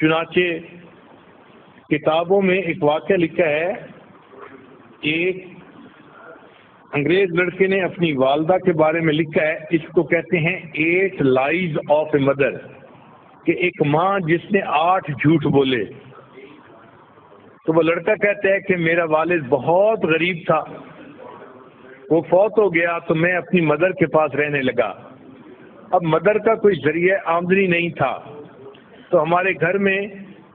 چنانچہ کتابوں میں ایک واقعہ لکھا ہے ایک انگریز لڑکے نے اپنی والدہ کے بارے میں لکھا ہے، اس کو کہتے ہیں eight lies of a mother کہ ایک ماں جس نے آٹھ جھوٹ بولے۔ تو وہ لڑکا کہتا ہے کہ میرا والد بہت غریب تھا، وہ فوت ہو گیا تو میں اپنی مدر کے پاس رہنے لگا۔ اب مدر کا کوئی ذریعہ آمدنی نہیں تھا۔ تو ہمارے گھر میں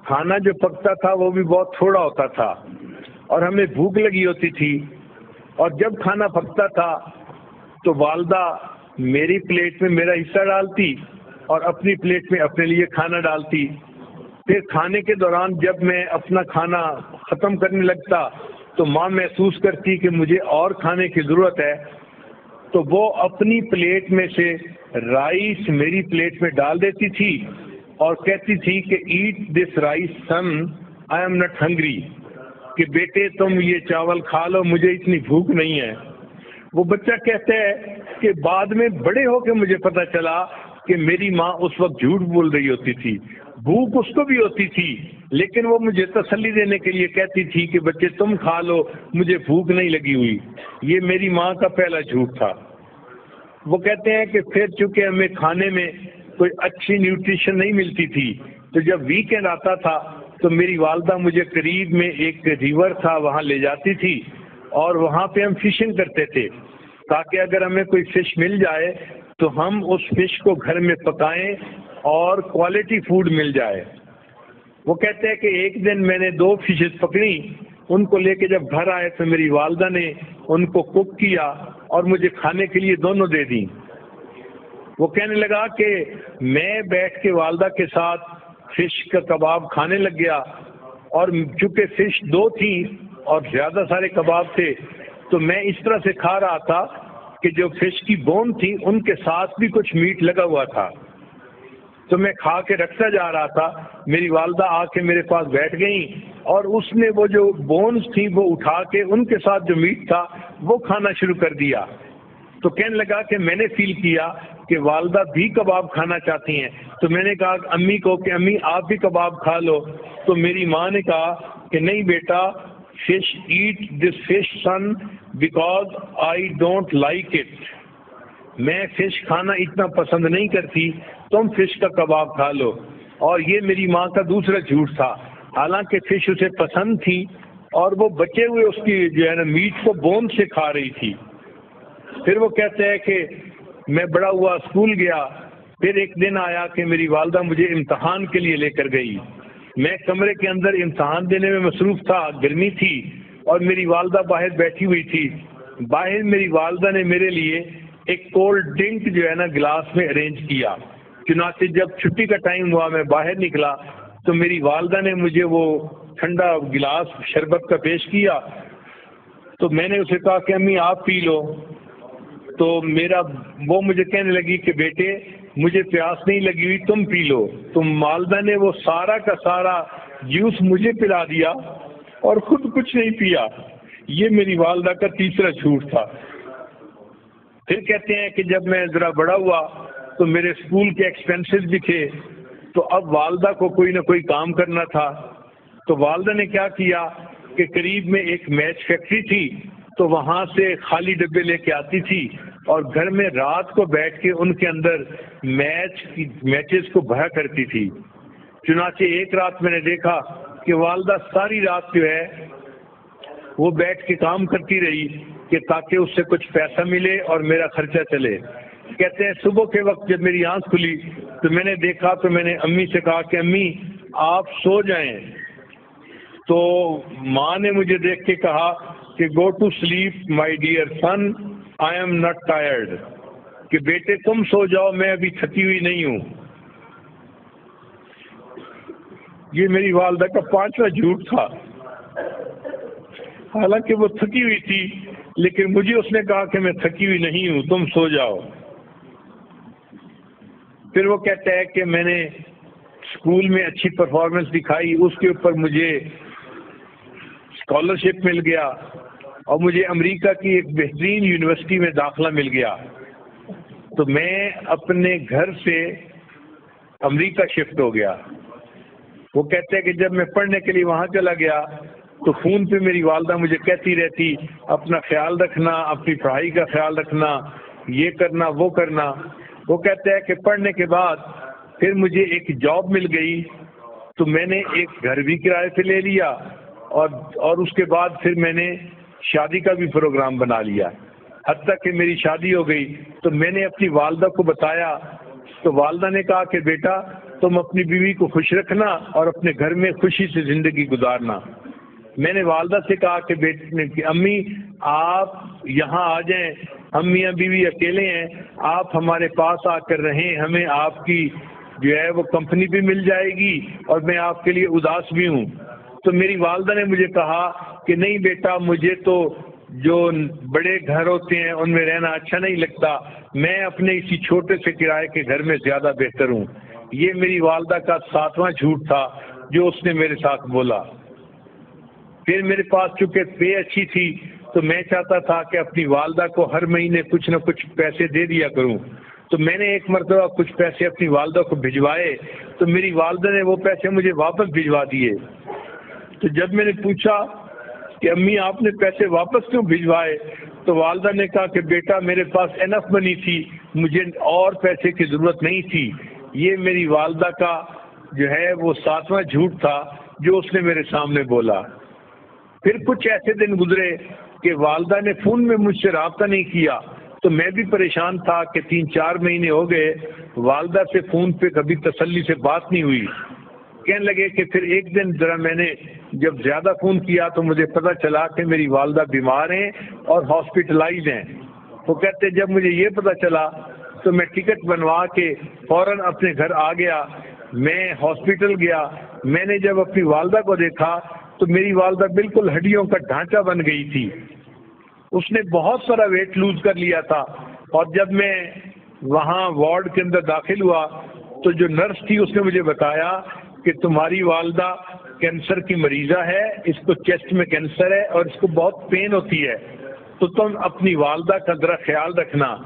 کھانا جو پکتا تھا وہ بھی بہت تھوڑا ہوتا تھا اور ہمیں بھوک لگی ہوتی تھی اور جب کھانا پکتا تھا تو والدہ میری پلیٹ میں میرا حصہ ڈالتی اور اپنی پلیٹ میں اپنے لیے کھانا ڈالتی۔ پھر کھانے کے دوران جب میں اپنا کھانا ختم کرنے لگتا تو ماں محسوس کرتی کہ مجھے اور کھانے کی ضرورت ہے، تو وہ اپنی پلیٹ میں سے رائس میری پلیٹ میں ڈال دیتی تھی اور کہتی تھی کہ eat this rice son I am not hungry کہ بیٹے، تم یہ چاول کھا لو، مجھے اتنی بھوک نہیں ہے۔ وہ بچہ کہتا ہے کہ بعد میں بڑے ہو کے مجھے پتا چلا کہ میری ماں اس وقت جھوٹ بول رہی ہوتی تھی۔ بھوک اس کو بھی ہوتی تھی، لیکن وہ مجھے تسلی دینے کے لیے کہتی تھی کہ بچے، تم کھا لو، مجھے بھوک نہیں لگی ہوئی۔ یہ میری ماں کا پہلا جھوٹ تھا۔ وہ کہتے ہیں کہ پھر چونکہ ہمیں کھانے میں کوئی اچھی نیوٹریشن نہیں ملتی تھی۔ تو جب ویکینڈ آتا تھا، تو میری والدہ مجھے قریب میں ایک ریور تھا، وہاں لے جاتی تھی اور وہاں پہ ہم فشنگ کرتے تھے۔ تاکہ اگر ہمیں کوئی فش مل جائے، تو ہم اس فش کو گھر میں پکائیں اور کوالٹی فوڈ مل جائے۔ وہ کہتے ہیں کہ ایک دن میں نے دو فشز پکڑی ان کو لے کے جب گھر آئے، تو میری والدہ نے ان کو کوک کیا اور مجھے کھانے کے لیے دونوں دے دی وہ کہنے لگا کہ میں بیٹھ کے والدہ کے ساتھ فش کا کباب کھانے لگ گیا اور چونکہ فش دو تھی اور زیادہ سارے کباب تھے، تو میں اس طرح سے کھا رہا تھا کہ جو فش کی بون تھی، ان کے ساتھ بھی کچھ میٹ لگا ہوا تھا۔ تو میں کھا کے رکھتا جا رہا تھا۔ میری والدہ آ کے میرے پاس بیٹھ گئیں اور اس نے وہ جو بونز تھی وہ اٹھا کے ان کے ساتھ جو میٹ تھا، وہ کھانا شروع کر دیا۔ تو کہنے لگا کہ میں نے فیل کیا کہ والدہ بھی کباب کھانا چاہتی ہیں۔ تو میں نے کہا امی کو کہ امی آپ بھی کباب کھا لو۔ تو میری ماں نے کہا کہ نہیں بیٹا fish eat this fish son because I don't like it میں فش کھانا اتنا پسند نہیں کرتی، تم فش کا کباب کھا لو۔ اور یہ میری ماں کا دوسرا جھوٹ تھا۔ حالانکہ فش اسے پسند تھی اور وہ بچے ہوئے اس کی جو ہے نا میٹ کو بون سے کھا رہی تھی۔ پھر وہ کہتے ہیں کہ میں بڑا ہوا اسکول گیا، پھر ایک دن آیا کہ میری والدہ مجھے امتحان کے لیے لے کر گئی۔ میں کمرے کے اندر امتحان دینے میں مصروف تھا، گرمی تھی اور میری والدہ باہر بیٹھی ہوئی تھی۔ باہر میری والدہ نے میرے لیے ایک کولڈ ڈرنک جو ہے نا، گلاس میں ارینج کیا۔ چنانچہ جب چھٹی کا ٹائم ہوا، میں باہر نکلا تو میری والدہ نے مجھے وہ ٹھنڈا گلاس شربت کا پیش کیا۔ تو میں نے اسے کہا کہ امی، آپ پی لو۔ تو میرا وہ مجھے کہنے لگی کہ بیٹے، مجھے پیاس نہیں لگی ہوئی، تم پی لو۔ تو مالدہ نے وہ سارا کا سارا جوس مجھے پلا دیا اور خود کچھ نہیں پیا۔ یہ میری والدہ کا تیسرا جھوٹ تھا۔ پھر کہتے ہیں کہ جب میں ذرا بڑا ہوا تو میرے اسکول کے ایکسپینسز بھی تھے۔ تو اب والدہ کو کوئی نہ کوئی کام کرنا تھا۔ تو والدہ نے کیا کیا کہ قریب میں ایک میچ فیکٹری تھی تو وہاں سے خالی ڈبے لے کے آتی تھی۔ اور گھر میں رات کو بیٹھ کے ان کے اندر میچ کی میچز کو بھرا کرتی تھی۔ چنانچہ ایک رات میں نے دیکھا کہ والدہ ساری رات جو ہے وہ بیٹھ کے کام کرتی رہی کہ تاکہ اس سے کچھ پیسہ ملے اور میرا خرچہ چلے۔ کہتے ہیں، صبح کے وقت جب میری آنکھ کھلی تو میں نے دیکھا تو میں نے امی سے کہا کہ امی، آپ سو جائیں۔ تو ماں نے مجھے دیکھ کے کہا کہ go to sleep, my dear son. I am not tired کہ بیٹے تم سو جاؤ، میں ابھی تھکی ہوئی نہیں ہوں۔ یہ میری والدہ کا پانچواں جھوٹ تھا۔ حالانکہ وہ تھکی ہوئی تھی، لیکن مجھے اس نے کہا کہ میں تھکی ہوئی نہیں ہوں، تم سو جاؤ۔ پھر وہ کہتا ہے کہ میں نے اسکول میں اچھی پرفارمنس دکھائی، اس کے اوپر مجھے اسکالرشپ مل گیا۔ اور مجھے امریکہ کی ایک بہترین یونیورسٹی میں داخلہ مل گیا۔ تو میں اپنے گھر سے امریکہ شفٹ ہو گیا۔ وہ کہتے ہیں کہ جب میں پڑھنے کے لیے وہاں چلا گیا، تو فون پہ میری والدہ مجھے کہتی رہتی، اپنا خیال رکھنا، اپنی پڑھائی کا خیال رکھنا، یہ کرنا، وہ کرنا۔ وہ کہتے ہیں کہ پڑھنے کے بعد پھر مجھے ایک جاب مل گئی، تو میں نے ایک گھر بھی کرائے پہ لے لیا۔ اور اور اس کے بعد پھر میں نے شادی کا بھی پروگرام بنا لیا۔ حتیٰ کہ میری شادی ہو گئی تو میں نے اپنی والدہ کو بتایا۔ تو والدہ نے کہا کہ بیٹا، تم اپنی بیوی کو خوش رکھنا اور اپنے گھر میں خوشی سے زندگی گزارنا۔ میں نے والدہ سے کہا کہ بیٹے، کہ امی، آپ یہاں آ جائیں۔ ہم میاں بیوی اکیلے ہیں۔ آپ ہمارے پاس آ کر رہیں۔ ہمیں آپ کی جو ہے وہ کمپنی بھی مل جائے گی اور میں آپ کے لیے اداس بھی ہوں۔ تو میری والدہ نے مجھے کہا کہ نہیں بیٹا، مجھے تو جو بڑے گھر ہوتے ہیں، ان میں رہنا اچھا نہیں لگتا۔ میں اپنے اسی چھوٹے سے کرائے کے گھر میں زیادہ بہتر ہوں۔ یہ میری والدہ کا ساتواں جھوٹ تھا جو اس نے میرے ساتھ بولا۔ پھر میرے پاس چونکہ پے اچھی تھی، تو میں چاہتا تھا کہ اپنی والدہ کو ہر مہینے کچھ نہ کچھ پیسے دے دیا کروں۔ تو میں نے ایک مرتبہ کچھ پیسے اپنی والدہ کو بھجوائے۔ تو میری والدہ نے وہ پیسے مجھے واپس بھجوا دیے۔ تو جب میں نے پوچھا کہ امی آپ نے پیسے واپس کیوں بھجوائے؟ تو والدہ نے کہا کہ بیٹا میرے پاس انف بنی تھی، مجھے اور پیسے کی ضرورت نہیں تھی۔ یہ میری والدہ کا جو ہے وہ ساتواں جھوٹ تھا جو اس نے میرے سامنے بولا۔ پھر کچھ ایسے دن گزرے کہ والدہ نے فون میں مجھ سے رابطہ نہیں کیا۔ تو میں بھی پریشان تھا کہ تین چار مہینے ہو گئے، والدہ سے فون پہ کبھی تسلی سے بات نہیں ہوئی۔ کہنے لگے کہ پھر ایک دن ذرا میں نے جب زیادہ فون کیا تو مجھے پتا چلا کہ میری والدہ بیمار ہیں اور ہاسپٹلائز ہیں۔ وہ کہتے جب مجھے یہ پتا چلا تو میں ٹکٹ بنوا کے فوراً اپنے گھر آ گیا۔ میں ہاسپٹل گیا۔ میں نے جب اپنی والدہ کو دیکھا تو میری والدہ بالکل ہڈیوں کا ڈھانچہ بن گئی تھی۔ اس نے بہت سارا ویٹ لوز کر لیا تھا۔ اور جب میں وہاں وارڈ کے اندر داخل ہوا تو جو نرس تھی، اس نے مجھے بتایا کہ تمہاری والدہ کینسر کی مریضہ ہے، اس کو چیسٹ میں کینسر ہے اور اس کو بہت پین ہوتی ہے، تو تم اپنی والدہ کا ذرا خیال رکھنا۔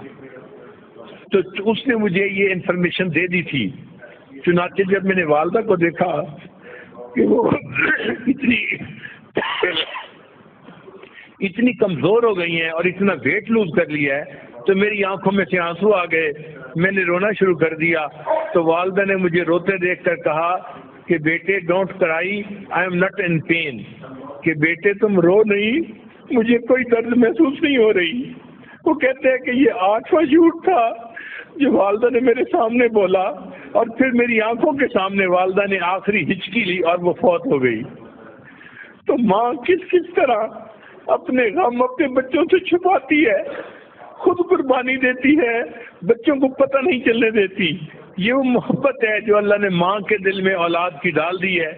تو اس نے مجھے یہ انفارمیشن دے دی تھی۔ چنانچہ جب میں نے والدہ کو دیکھا کہ وہ اتنی اتنی کمزور ہو گئی ہیں اور اتنا ویٹ لوز کر لیا ہے، تو میری آنکھوں میں سے آنسو آ گئے۔ میں نے رونا شروع کر دیا۔ تو والدہ نے مجھے روتے دیکھ کر کہا کہ بیٹے don't cry I am not in pain کہ بیٹے تم رو نہیں، مجھے کوئی درد محسوس نہیں ہو رہی۔ وہ کہتے ہیں کہ یہ آٹھواں جھوٹ تھا۔ جو والدہ نے میرے سامنے بولا اور پھر میری آنکھوں کے سامنے والدہ نے آخری ہچکی لی اور وہ فوت ہو گئی۔ تو ماں کس کس طرح اپنے غم اپنے بچوں سے چھپاتی ہے، خود قربانی دیتی ہے بچوں کو پتہ نہیں چلنے دیتی۔ یہ وہ محبت ہے جو اللہ نے ماں کے دل میں اولاد کی ڈال دی ہے۔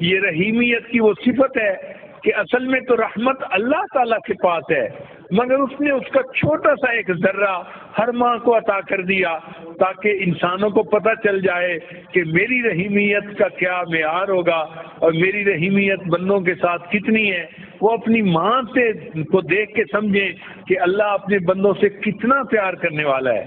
یہ رحیمیت کی وہ صفت ہے۔ کہ اصل میں تو رحمت اللہ تعالیٰ کے پاس ہے، مگر اس نے اس کا چھوٹا سا ایک ذرہ ہر ماں کو عطا کر دیا تاکہ انسانوں کو پتہ چل جائے کہ میری رحیمیت کا کیا معیار ہوگا اور میری رحیمیت بندوں کے ساتھ کتنی ہے۔ وہ اپنی ماں سے کو دیکھ کے سمجھیں کہ اللہ اپنے بندوں سے کتنا پیار کرنے والا ہے۔